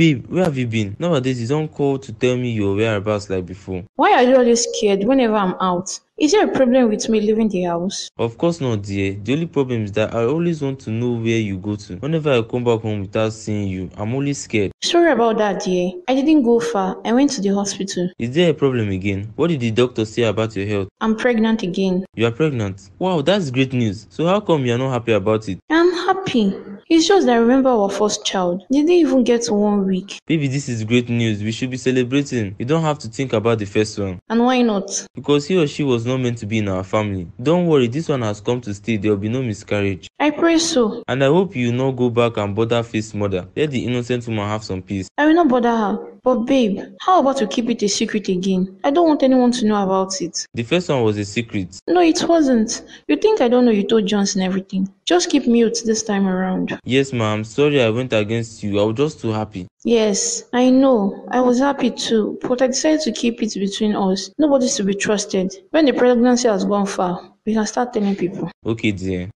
Babe, where have you been? Nowadays, you don't call to tell me your whereabouts like before. Why are you always scared whenever I'm out? Is there a problem with me leaving the house? Of course not, dear. The only problem is that I always want to know where you go to. Whenever I come back home without seeing you, I'm always scared. Sorry about that, dear. I didn't go far. I went to the hospital. Is there a problem again? What did the doctor say about your health? I'm pregnant again. You are pregnant. Wow, that's great news. So how come you are not happy about it? I'm happy. It's just that I remember our first child. Didn't even get to one week. Baby, this is great news. We should be celebrating. You don't have to think about the first one. And why not? Because he or she was not meant to be in our family. Don't worry, this one has come to stay. There will be no miscarriage. I pray so. And I hope you will not go back and bother Faith's mother. Let the innocent woman have some peace. I will not bother her. But babe, how about to keep it a secret again? I don't want anyone to know about it. The first one was a secret. No, it wasn't. You think I don't know you told Johnson everything? Just keep mute this time around. Yes, ma'am. Sorry I went against you. I was just too happy. Yes, I know. I was happy too, but I decided to keep it between us. Nobody's to be trusted. When the pregnancy has gone far, we can start telling people. Okay, dear.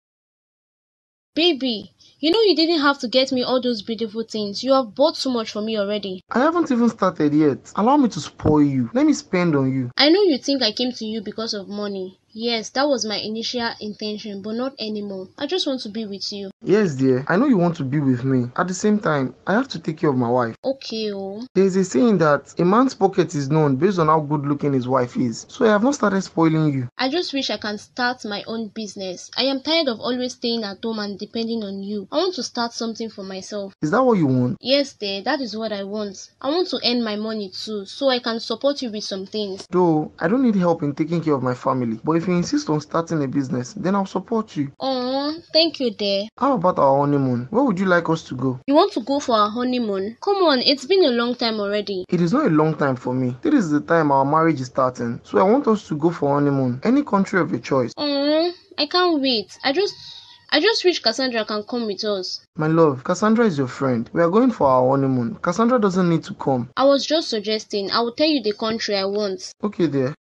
Baby, you know you didn't have to get me all those beautiful things. You have bought so much for me already. I haven't even started yet. Allow me to spoil you. Let me spend on you. I know you think I came to you because of money. Yes, that was my initial intention, but not anymore. I just want to be with you. Yes, dear. I know you want to be with me. At the same time, I have to take care of my wife. Okay, oh. There is a saying that a man's pocket is known based on how good looking his wife is. So I have not started spoiling you. I just wish I can start my own business. I am tired of always staying at home and depending on you. I want to start something for myself. Is that what you want? Yes, dear, that is what I want. I want to earn my money too, so I can support you with some things. Though I don't need help in taking care of my family. But if you insist on starting a business, then I'll support you. Oh, thank you, dear. How about our honeymoon? Where would you like us to go? You want to go for our honeymoon? Come on, it's been a long time already. It is not a long time for me. This is the time our marriage is starting. So I want us to go for honeymoon. Any country of your choice. Oh, I can't wait. I just I just wish Cassandra can come with us. My love, Cassandra is your friend. We are going for our honeymoon. Cassandra doesn't need to come. I was just suggesting. I will tell you the country I want. Okay, dear.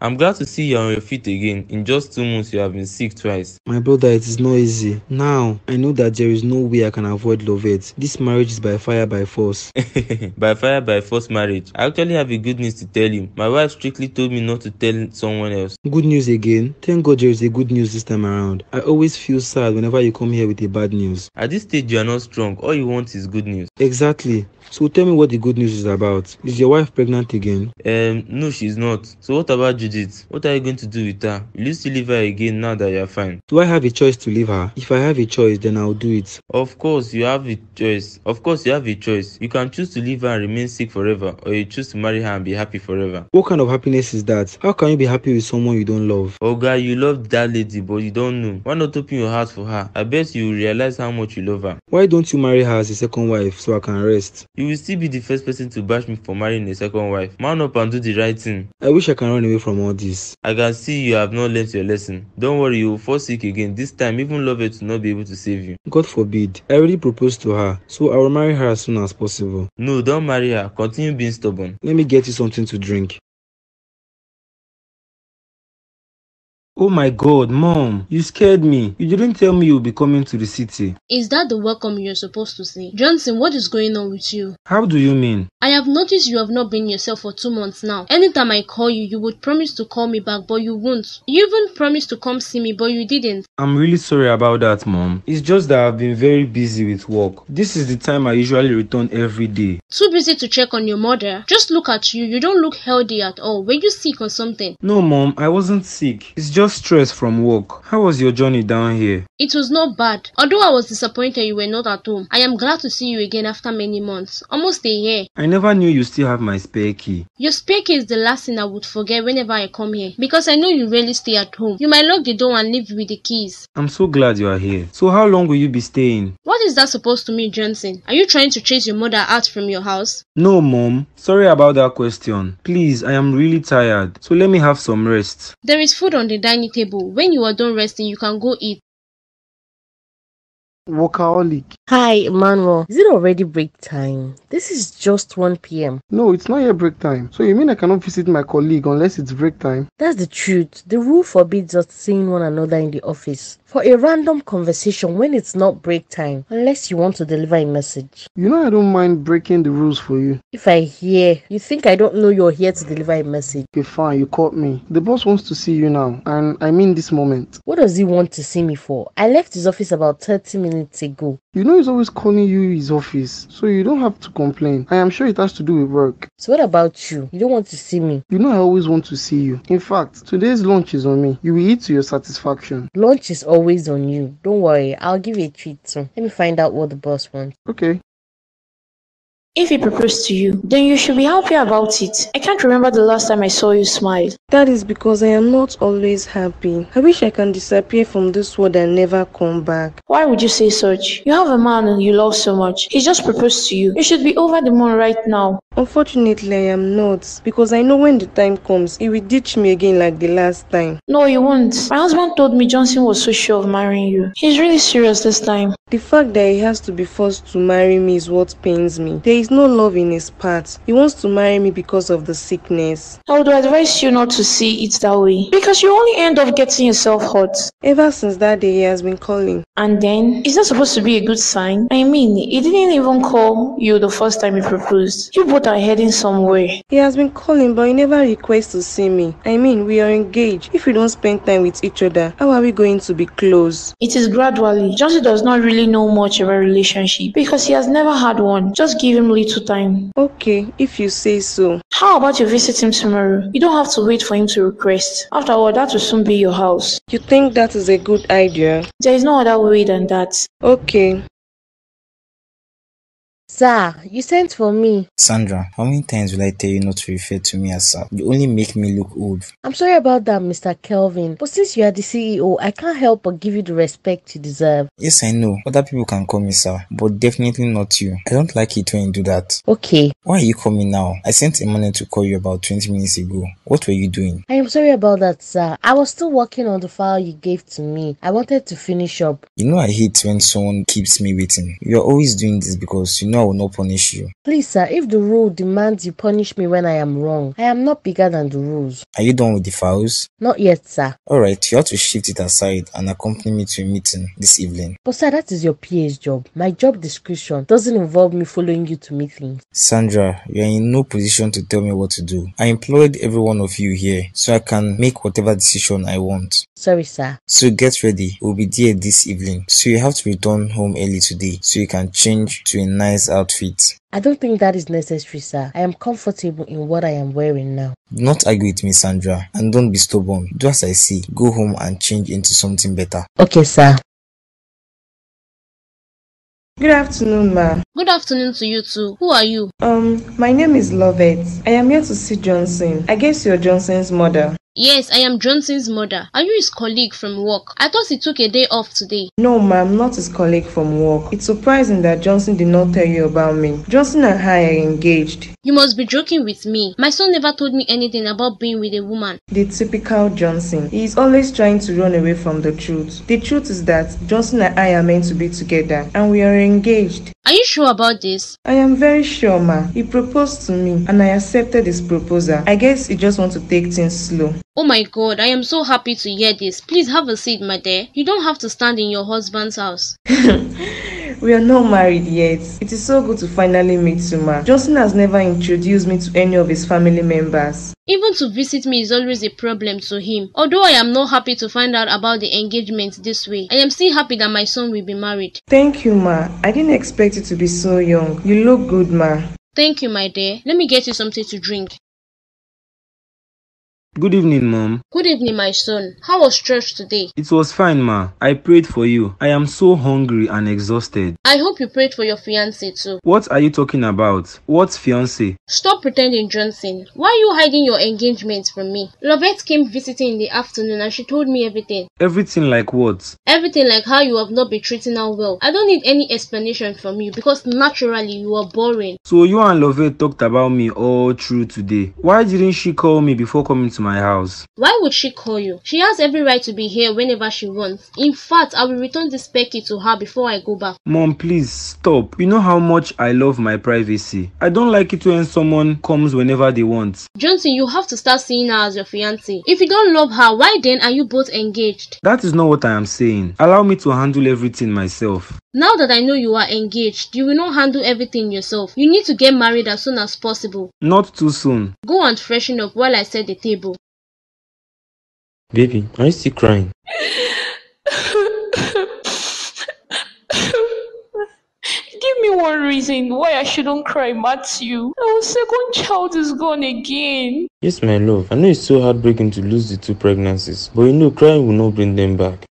I'm glad to see you on your feet again. In just two months, you have been sick twice. My brother, it is not easy. Now, I know that there is no way I can avoid Lovett. This marriage is by fire by force. by fire, by force marriage. I actually have a good news to tell you. My wife strictly told me not to tell someone else. Good news again. Thank God there is a good news this time around. I always feel sad whenever you come here with a bad news. At this stage, you are not strong. All you want is good news. Exactly. So tell me what the good news is about. Is your wife pregnant again? Um, no, she's not. So what about Judith? What are you going to do with her? Will you still leave her again now that you are fine? Do I have a choice to leave her? If I have a choice, then I'll do it. Of course, you have a choice. Of course, you have a choice. You can choose to leave her and remain sick forever, or you choose to marry her and be happy forever. What kind of happiness is that? How can you be happy with someone you don't love? Oh, Oga, you love that lady, but you don't know. Why not open your heart for her? I bet you will realize how much you love her. Why don't you marry her as a second wife so I can rest? You will still be the first person to bash me for marrying a second wife. Man up and do the right thing. I wish I can run away from all this. I can see you have not learnt your lesson. Don't worry, you will fall sick again. This time, even Lovett will not be able to save you. God forbid. I already proposed to her, so I will marry her as soon as possible. No, don't marry her. Continue being stubborn. Let me get you something to drink. Oh my god, mom, you scared me. You didn't tell me you'll be coming to the city. Is that the welcome you're supposed to say? Johnson, what is going on with you? How do you mean? I have noticed you have not been yourself for two months now. Anytime I call you, you would promise to call me back, but you won't. You even promised to come see me, but you didn't. I'm really sorry about that, mom. It's just that I've been very busy with work. This is the time I usually return every day. Too busy to check on your mother. Just look at you. You don't look healthy at all. Were you sick or something? No, mom, I wasn't sick. It's just stress from work. How was your journey down here? It was not bad. Although I was disappointed you were not at home, I am glad to see you again after many months. Almost a year. I never knew you still have my spare key. Your spare key is the last thing I would forget whenever I come here because I know you rarely stay at home. You might lock the door and leave with the keys. I'm so glad you are here. So how long will you be staying? What is that supposed to mean, Johnson? Are you trying to chase your mother out from your house? No, mom. Sorry about that question. Please, I am really tired. So let me have some rest. There is food on the dining table. When you are done resting, you can go eat. Workaholic. Hi, Emmanuel. Is it already break time? This is just 1 p.m. No, it's not yet break time. So you mean I cannot visit my colleague unless it's break time? That's the truth. The rule forbids us seeing one another in the office for a random conversation when it's not break time, unless you want to deliver a message. You know I don't mind breaking the rules for you. If I hear, you think I don't know you're here to deliver a message. Okay, fine, you caught me. The boss wants to see you now, and I mean this moment. What does he want to see me for? I left his office about 30 minutes ago. You know he's always calling you his office, so you don't have to complain. I am sure it has to do with work. So what about you? You don't want to see me? You know I always want to see you. In fact, today's lunch is on me. You will eat to your satisfaction. Lunch is always on you. Don't worry, I'll give you a treat too. Let me find out what the boss wants. Okay. If he proposed to you, then you should be happy about it. I can't remember the last time I saw you smile. That is because I am not always happy. I wish I can disappear from this world and never come back. Why would you say such? You have a man you love so much. He just proposed to you. You should be over the moon right now. Unfortunately, I am not. Because I know when the time comes, he will ditch me again like the last time. No, you won't. My husband told me Johnson was so sure of marrying you. He's really serious this time. The fact that he has to be forced to marry me is what pains me. There is no love in his part. He wants to marry me because of the sickness. I would advise you not to see it that way. Because you only end up getting yourself hurt. Ever since that day, he has been calling. And then, is that supposed to be a good sign? I mean, he didn't even call you the first time he proposed. You both are heading somewhere. He has been calling, but he never requests to see me. I mean, we are engaged. If we don't spend time with each other, how are we going to be close? It is gradually. Johnson does not really know much about relationship because he has never had one. Just give him little time. Okay, if you say so. How about you visit him tomorrow? You don't have to wait for him to request. After all, that will soon be your house. You think that is a good idea? There is no other way than that. Okay. Sir, you sent for me. Sandra, how many times will I tell you not to refer to me as sir? You only make me look old. I'm sorry about that, Mr. Kelvin. But since you are the CEO, I can't help but give you the respect you deserve. Yes, I know. Other people can call me sir, but definitely not you. I don't like it when you do that. Okay, Why are you calling now? I sent Emmanuel to call you about 20 minutes ago. What were you doing? I am sorry about that, sir. I was still working on the file you gave to me. I wanted to finish up. You know I hate when someone keeps me waiting. You are always doing this because you know I will not punish you. Please, sir, if the rule demands you punish me when I am wrong, I am not bigger than the rules. Are you done with the files? Not yet, sir. Alright, you have to shift it aside and accompany me to a meeting this evening. But, sir, that is your PA's job. My job description doesn't involve me following you to meetings. Sandra, you are in no position to tell me what to do. I employed every one of you here so I can make whatever decision I want. Sorry, sir. So get ready. We'll be there this evening. So you have to return home early today so you can change to a nice outfit. I don't think that is necessary, sir. I am comfortable in what I am wearing now. Do not argue with me, Sandra, and don't be stubborn. Do as I say. Go home and change into something better. Okay, sir. Good afternoon, ma. Good afternoon to you too. Who are you? Um, my name is Lovett. I am here to see Johnson. I guess you're Johnson's mother. Yes, I am Johnson's mother. Are you his colleague from work? I thought he took a day off today. No, ma'am, not his colleague from work. It's surprising that Johnson did not tell you about me. Johnson and I are engaged. You must be joking with me. My son never told me anything about being with a woman. The typical Johnson. He is always trying to run away from the truth. The truth is that Johnson and I are meant to be together and we are engaged. Are you sure about this? I am very sure, ma. He proposed to me and I accepted his proposal. I guess he just wants to take things slow. Oh my god, I am so happy to hear this. Please have a seat, my dear. You don't have to stand in your husband's house. We are not married yet. It is so good to finally meet you, ma. Johnson has never introduced me to any of his family members. Even to visit me is always a problem to him. Although I am not happy to find out about the engagement this way, I am still happy that my son will be married. Thank you, ma. I didn't expect you to be so young. You look good, ma. Thank you, my dear. Let me get you something to drink. Good evening, Mom. Good evening, my son. How was church today? It was fine, Ma. I prayed for you. I am so hungry and exhausted. I hope you prayed for your fiancé too. What are you talking about? What fiance? Stop pretending, Johnson. Why are you hiding your engagement from me? Lovette came visiting in the afternoon and she told me everything. Everything like what? Everything like how you have not been treating her well. I don't need any explanation from you because naturally you are boring. So you and Lovette talked about me all through today. Why didn't she call me before coming to my house. Why would she call you? She has every right to be here whenever she wants. In fact, I will return this key to her before I go back. Mom, please stop. You know how much I love my privacy. I don't like it when someone comes whenever they want. Johnson, you have to start seeing her as your fiancée. If you don't love her, why then are you both engaged? That is not what I am saying. Allow me to handle everything myself. Now that I know you are engaged, you will not handle everything yourself. You need to get married as soon as possible. Not too soon. Go and freshen up while I set the table. Baby, are you still crying? Give me one reason why I shouldn't cry, Matthew. Our second child is gone again. Yes, my love. I know it's so heartbreaking to lose the two pregnancies, but you know crying will not bring them back.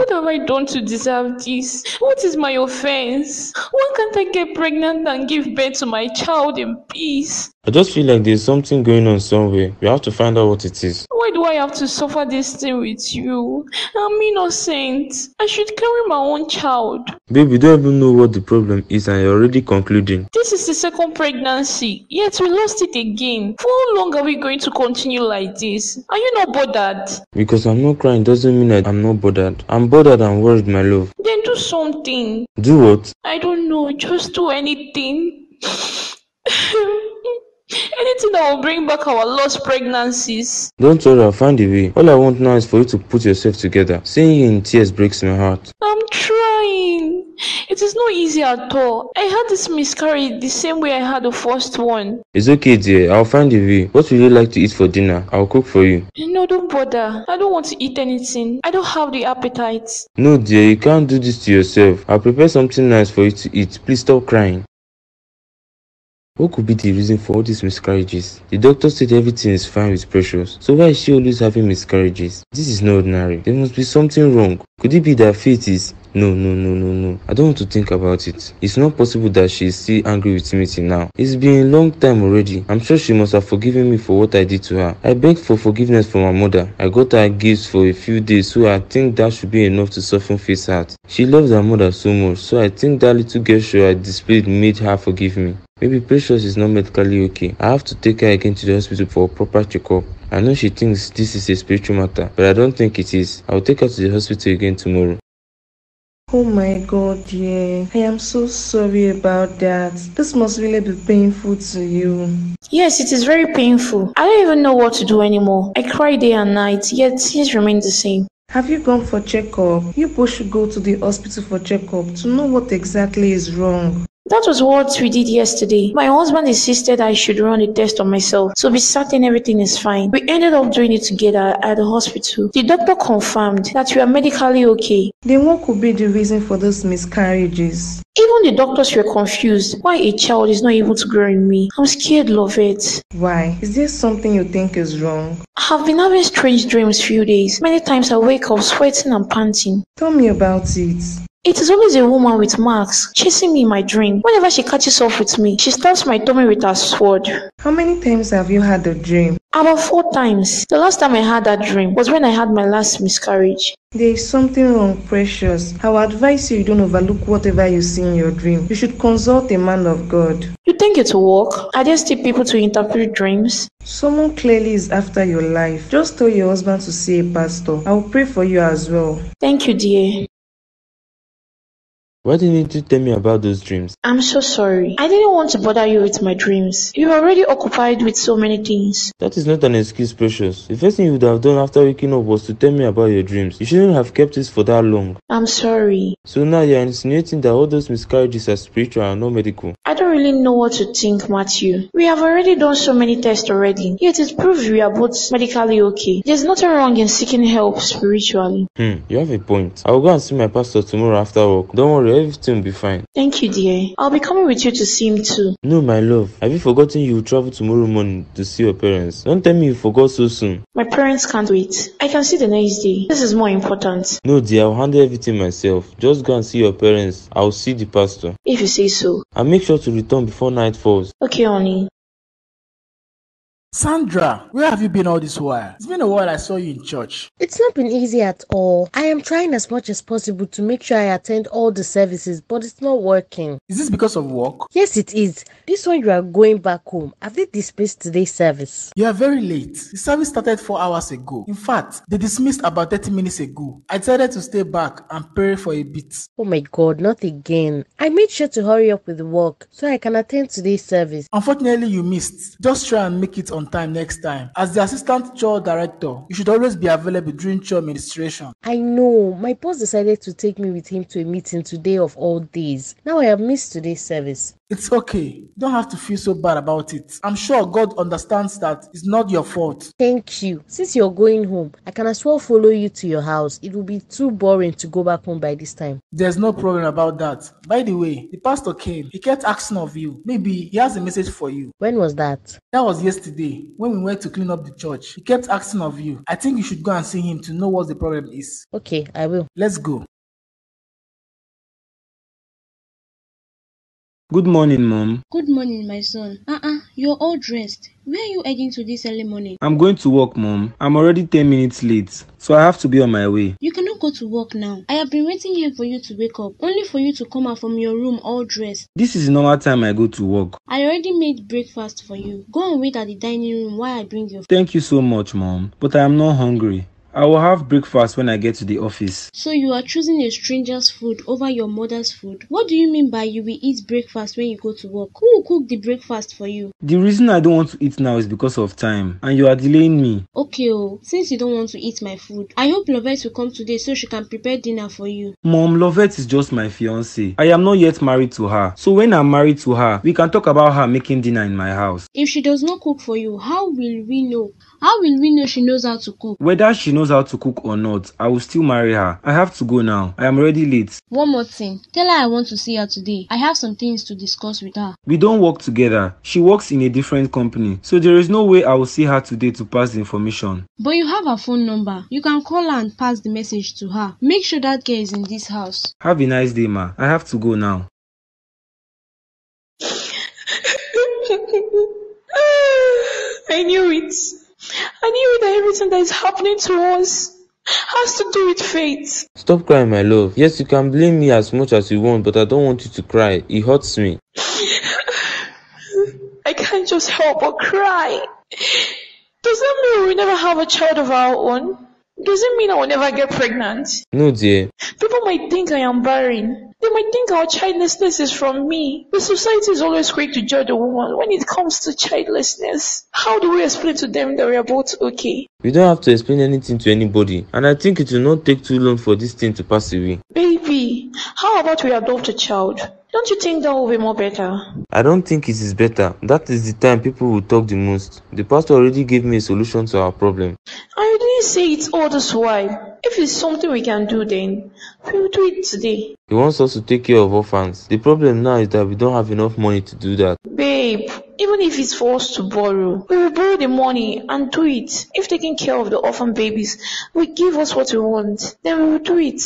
What have I done to deserve this? What is my offense? Why can't I get pregnant and give birth to my child in peace? I just feel like there's something going on somewhere. We have to find out what it is. Why do I have to suffer this thing with you? I'm innocent. I should carry my own child. Babe, you don't even know what the problem is and you're already concluding. This is the second pregnancy, yet we lost it again. For how long are we going to continue like this? Are you not bothered? Because I'm not crying doesn't mean that I'm not bothered. I'm bothered and worried, my love. Then do something. Do what? I don't know, just do anything. anything that will bring back our lost pregnancies. Don't worry, I'll find a way. All I want now is for you to put yourself together. Seeing you in tears breaks my heart. I'm trying. It is not easy at all. I had this miscarriage the same way I had the first one. It's okay, dear. I'll find a way. What would you like to eat for dinner? I'll cook for you. No, don't bother. I don't want to eat anything. I don't have the appetite. No, dear, you can't do this to yourself. I'll prepare something nice for you to eat. Please stop crying. What could be the reason for all these miscarriages? The doctor said everything is fine with Precious, so why is she always having miscarriages? This is not ordinary. There must be something wrong. Could it be that Faith is? No, no, no, no, no. I don't want to think about it. It's not possible that she is still angry with till now. It's been a long time already. I'm sure she must have forgiven me for what I did to her. I begged for forgiveness from her mother. I got her gifts for a few days, so I think that should be enough to soften Faith's heart. She loves her mother so much, so I think that little gesture I displayed made her forgive me. Maybe Precious is not medically okay. I have to take her again to the hospital for a proper checkup. I know she thinks this is a spiritual matter, but I don't think it is. I'll take her to the hospital again tomorrow. Oh my god, yeah. I am so sorry about that. This must really be painful to you. Yes, it is very painful. I don't even know what to do anymore. I cry day and night, yet things remain the same. Have you gone for checkup? You both should go to the hospital for checkup to know what exactly is wrong. That was what we did yesterday. My husband insisted I should run a test on myself to be certain everything is fine. We ended up doing it together at the hospital. The doctor confirmed that we are medically okay. Then what could be the reason for those miscarriages? Even the doctors were confused why a child is not able to grow in me. I'm scared it. Why? Is there something you think is wrong? I've been having strange dreams few days. Many times I wake up sweating and panting. Tell me about it. It is always a woman with marks chasing me in my dream. Whenever she catches up with me, she stabs my tummy with her sword. How many times have you had the dream? About four times. The last time I had that dream was when I had my last miscarriage. There is something wrong, Precious. I would advise you you don't overlook whatever you see in your dream. You should consult a man of God. You think it will work? Are there still people to interpret dreams? Someone clearly is after your life. Just tell your husband to see a pastor. I will pray for you as well. Thank you, dear. Why didn't you tell me about those dreams? I'm so sorry. I didn't want to bother you with my dreams. You were already occupied with so many things. That is not an excuse, Precious. The first thing you would have done after waking up was to tell me about your dreams. You shouldn't have kept this for that long. I'm sorry. So now you're insinuating that all those miscarriages are spiritual and not medical. I don't really know what to think, Matthew. We have already done so many tests already, yet it proves we are both medically okay. There's nothing wrong in seeking help spiritually. Hmm, you have a point. I'll go and see my pastor tomorrow after work. Don't worry, everything will be fine. Thank you, dear. I'll be coming with you to see him too. No, my love. Have you forgotten you will travel tomorrow morning to see your parents? Don't tell me you forgot so soon. My parents can't wait. I can see the next day. This is more important. No, dear, I'll handle everything myself. Just go and see your parents. I'll see the pastor. If you say so. And make sure to return before night falls. Okay, honey. Sandra, where have you been all this while? It's been a while I saw you in church. It's not been easy at all. I am trying as much as possible to make sure I attend all the services, but it's not working. Is this because of work? Yes, it is. This one you are going back home. Have they dismissed today's service? You are very late. The service started four hours ago. In fact, they dismissed about 30 minutes ago. I decided to stay back and pray for a bit. Oh my god, not again. I made sure to hurry up with the work so I can attend today's service. Unfortunately, you missed. Just try and make it on time next time. As the assistant chore director, you should always be available during chore administration. I know. My boss decided to take me with him to a meeting today of all days. Now I have missed today's service. It's okay. You don't have to feel so bad about it. I'm sure God understands that it's not your fault. Thank you. Since you're going home, I can as well follow you to your house. It will be too boring to go back home by this time. There's no problem about that. By the way, the pastor came. He kept asking of you. Maybe he has a message for you. When was that? That was yesterday when we went to clean up the church. He kept asking of you. I think you should go and see him to know what the problem is. Okay, I will. Let's go. Good morning, Mom. Good morning, my son. Uh-uh, you're all dressed. Where are you heading to this early morning? I'm going to work, Mom. I'm already 10 minutes late, so I have to be on my way. You cannot go to work now. I have been waiting here for you to wake up, only for you to come out from your room all dressed. This is the normal time I go to work. I already made breakfast for you. Go and wait at the dining room while I bring your Thank you so much, Mom, but I am not hungry. I will have breakfast when I get to the office. So you are choosing a stranger's food over your mother's food? What do you mean by you will eat breakfast when you go to work? Who will cook the breakfast for you? The reason I don't want to eat now is because of time, and you are delaying me. Okay, oh, since you don't want to eat my food, I hope Lovette will come today so she can prepare dinner for you. Mom, Lovette is just my fiance. I am not yet married to her. So when I'm married to her, we can talk about her making dinner in my house. If she does not cook for you, how will we know? How will we know she knows how to cook? Whether she knows how to cook or not, I will still marry her. I have to go now. I am already late. One more thing. Tell her I want to see her today. I have some things to discuss with her. We don't work together. She works in a different company. So there is no way I will see her today to pass the information. But you have her phone number. You can call her and pass the message to her. Make sure that girl is in this house. Have a nice day, ma. I have to go now. I knew it. I knew that everything that is happening to us has to do with Faith. Stop crying, my love. Yes, you can blame me as much as you want, but I don't want you to cry. It hurts me. I can't just help but cry. Does that mean we'll never have a child of our own? Does it mean I will never get pregnant? No, dear. People might think I am barren. They might think our childlessness is from me. The society is always quick to judge a woman when it comes to childlessness. How do we explain to them that we are both okay? We don't have to explain anything to anybody, and I think it will not take too long for this thing to pass away. Baby, how about we adopt a child? Don't you think that will be more better? I don't think it is better. That is the time people will talk the most. The pastor already gave me a solution to our problem. I didn't say it all this while. If it's something we can do then, we will do it today. He wants us to take care of orphans. The problem now is that we don't have enough money to do that. Babe, even if it's for us to borrow, we will borrow the money and do it. If taking care of the orphan babies will give us what we want, then we will do it.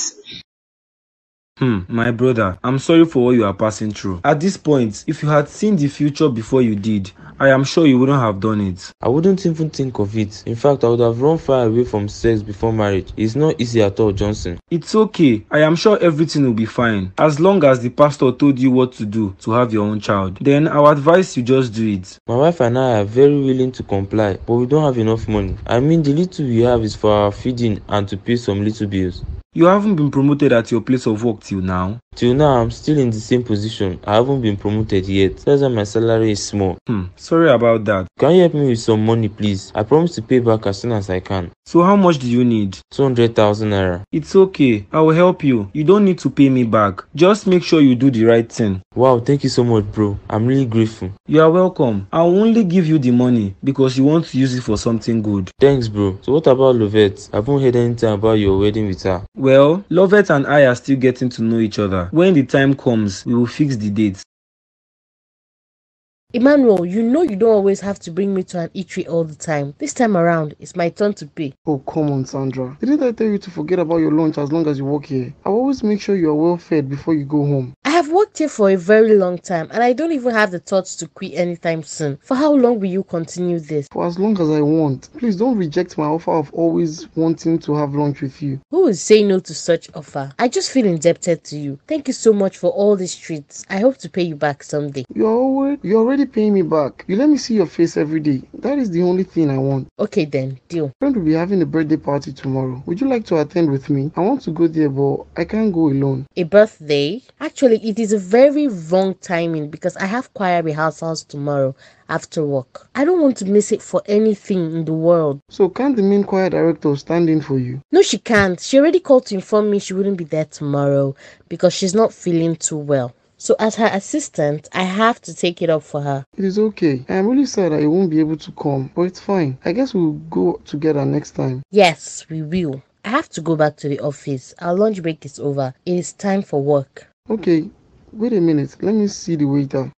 Hmm, my brother, I'm sorry for what you are passing through. At this point, if you had seen the future before you did, I am sure you wouldn't have done it. I wouldn't even think of it. In fact, I would have run far away from sex before marriage. It's not easy at all, Johnson. It's okay. I am sure everything will be fine. As long as the pastor told you what to do to have your own child, then I would advise you just do it. My wife and I are very willing to comply, but we don't have enough money. I mean, the little we have is for our feeding and to pay some little bills. You haven't been promoted at your place of work till now. Till now, I'm still in the same position. I haven't been promoted yet. That's why my salary is small. Hmm, sorry about that. Can you help me with some money, please? I promise to pay back as soon as I can. So how much do you need? 200,000 naira. It's okay. I will help you. You don't need to pay me back. Just make sure you do the right thing. Wow, thank you so much, bro. I'm really grateful. You are welcome. I will only give you the money because you want to use it for something good. Thanks, bro. So what about Lovette? I haven't heard anything about your wedding with her. Well, Lovette and I are still getting to know each other. When the time comes, we will fix the date. Emmanuel, you know you don't always have to bring me to an eatery all the time. This time around, it's my turn to pay. Oh, come on, Sandra. Didn't I tell you to forget about your lunch as long as you work here? I always make sure you are well fed before you go home. I have worked here for a very long time and I don't even have the thoughts to quit anytime soon. For how long will you continue this? For as long as I want. Please don't reject my offer of always wanting to have lunch with you. Who will say no to such offer? I just feel indebted to you. Thank you so much for all these treats. I hope to pay you back someday. You're you're already paying me back. You let me see your face every day. That is the only thing I want. Okay then, deal. Friend will be having a birthday party tomorrow. Would you like to attend with me? I want to go there, but I can't go alone. A birthday? Actually, it is a very wrong timing because I have choir rehearsals tomorrow after work. I don't want to miss it for anything in the world. So can't the main choir director stand in for you? No, she can't. She already called to inform me she wouldn't be there tomorrow because she's not feeling too well. So as her assistant, I have to take it up for her. It is okay. I am really sad that you won't be able to come, but it's fine. I guess we'll go together next time. Yes, we will. I have to go back to the office. Our lunch break is over. It is time for work. Okay, wait a minute. Let me see the waiter.